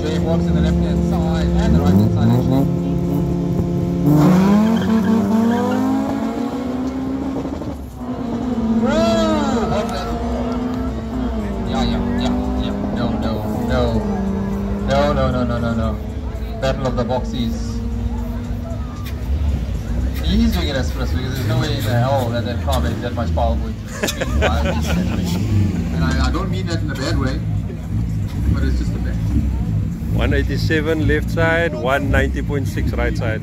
Jay walks in the left hand side and the right hand side actually. Woo! Hold that. Yeah, yeah, yeah, yeah. No, no, no. No, no, no, no, no, no. Battle of the boxies. He's doing it as first because there's no way in the hell that that car makes that much power with speed five. And I, I don't mean that in a bad way, but it's just. 187 left side, 190.6 right side.